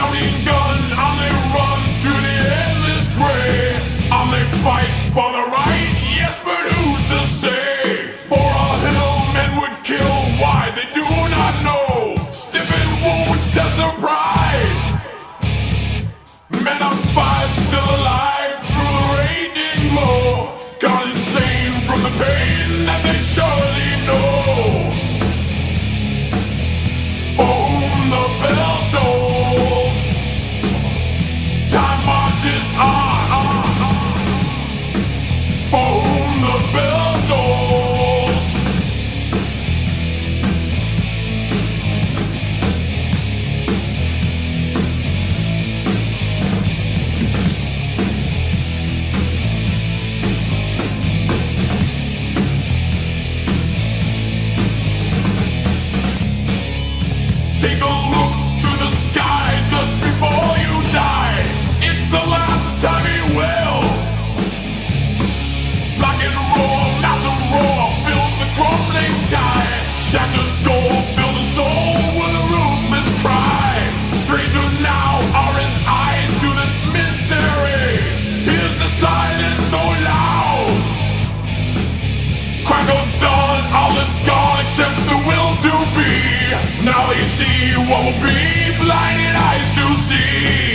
Shouting gun Take a look see what will be blinded eyes to see.